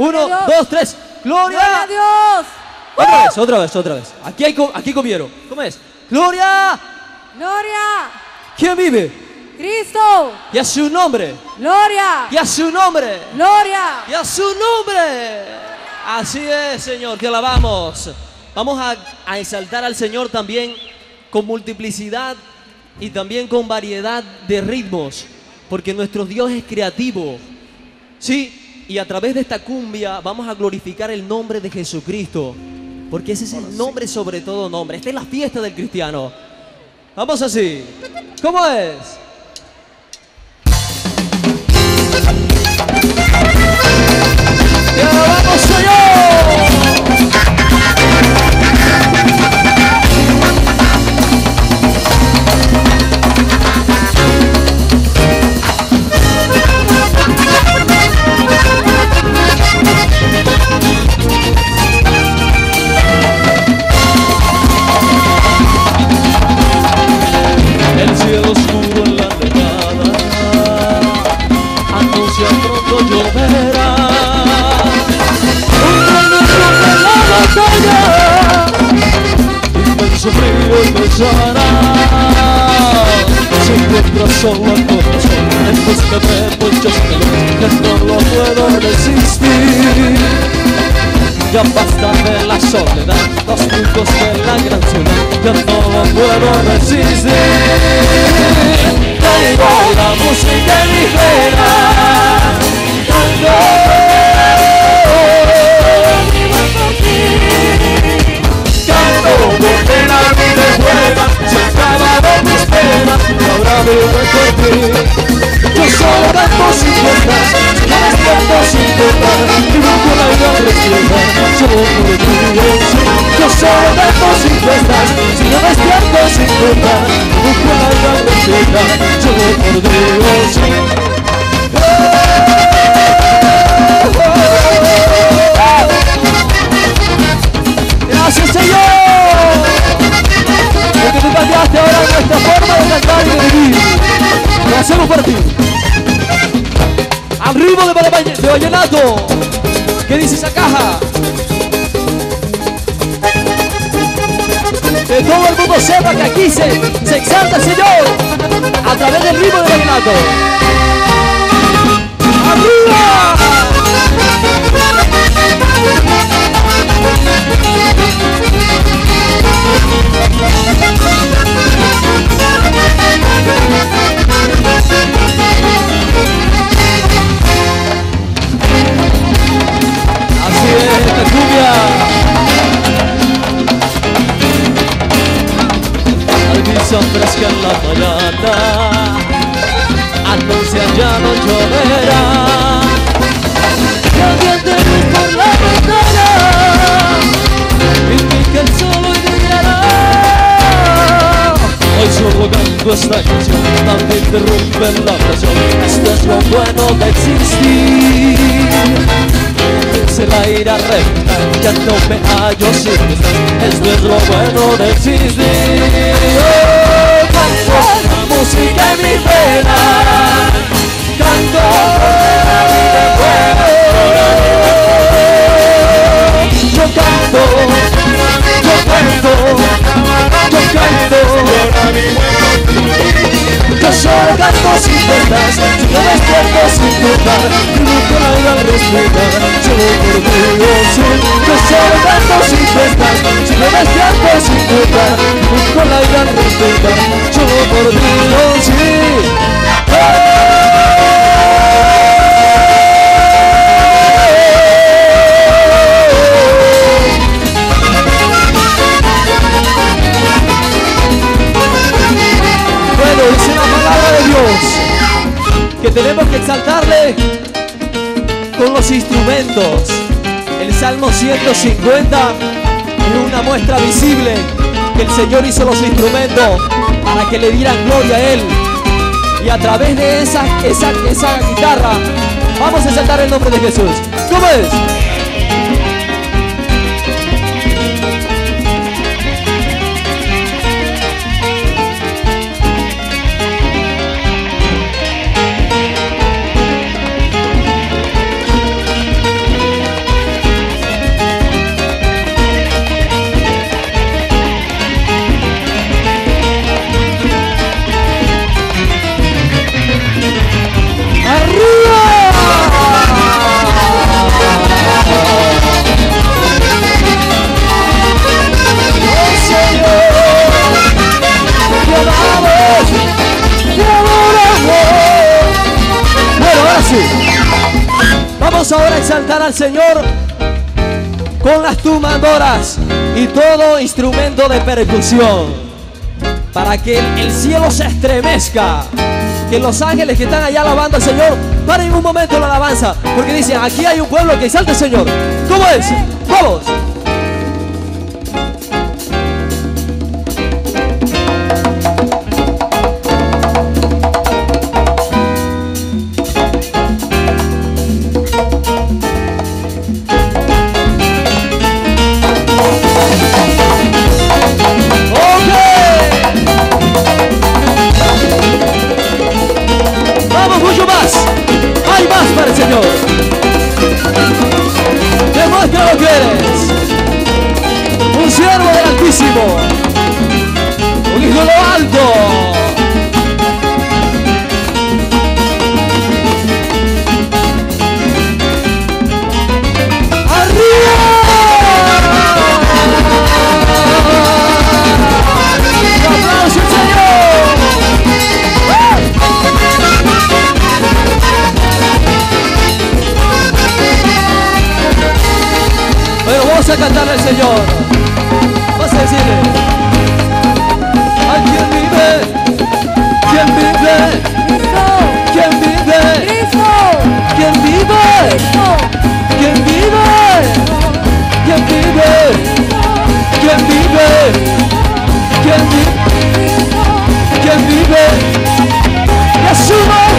Uno, dos, tres. ¡Gloria! ¡Gloria a Dios! Otra vez, otra vez, otra vez. Aquí, hay, aquí comieron. ¿Cómo es? ¡Gloria! ¡Gloria! ¿Quién vive? ¡Cristo! Y a su nombre. ¡Gloria! Y a su nombre. ¡Gloria! Y a su nombre. Así es, Señor, que alabamos. Vamos a, a exaltar al Señor también con multiplicidad y también con variedad de ritmos, porque nuestro Dios es creativo. Sí, y a través de esta cumbia vamos a glorificar el nombre de Jesucristo, porque ese es el nombre sobre todo nombre. Esta es la fiesta del cristiano. Vamos así. ¿Cómo es? Frío empezará. Se encuentra solo el corazón en busca de muchos pelos, no lo puedo resistir. Ya basta de la soledad, los puntos de la gran ciudad, ya no lo puedo resistir. Vivo por ti. Yo solo canto sin cuentas, no despierto sin contar, y busco la vida respira, solo por oh. Yo solo canto sin si no despierto sin contar, y busco la vida respira, solo por oh. Gracias Señor, Lo hacemos para ti. Al ritmo de vallenato. ¿Qué dice esa caja? Que todo el mundo sepa que aquí se, se exalta el Señor a través del ritmo de vallenato. ¡Arriba! Anuncia ya no lloverá. Caliente luz por la ventana, indica el sol hoy brillará. Hoy solo canto esta canción, también interrumpe la pasión. Esto es lo bueno de existir es el aire a reventar, ya no me hallo sin. Esto es lo bueno de existir. Música en mi pena, canto la vida buena. Yo canto, yo canto, yo canto. Yo solo canto sin verdad, yo despierto sin y nunca la respetar, solo por soy. Yo solo canto sin contar, y nunca la vida al respetar, solo por ti yo sí. Bueno, dice la palabra de Dios que tenemos que exaltarle con los instrumentos. El Salmo 150 es una muestra visible que el Señor hizo los instrumentos para que le dieran gloria a Él. Y a través de esa, esa, esa guitarra vamos a exaltar el nombre de Jesús. ¿Cómo es? Cantar al Señor con las tumbandoras y todo instrumento de percusión para que el cielo se estremezca. Que los ángeles que están allá alabando al Señor paren un momento la alabanza. Porque dicen, aquí hay un pueblo que exalta al Señor. ¿Cómo es? Vamos. Hijo de lo alto. ¡Arriba! ¡Un aplauso al Señor! vive? ¿Quién vive? Cristo. ¿Quién vive? Cristo. ¿Quién vive? Cristo. ¿Quién vive? ¿Quién vive? ¿Quién vive? ¿Quién vive? ¿Quién vive? ¡Jesús!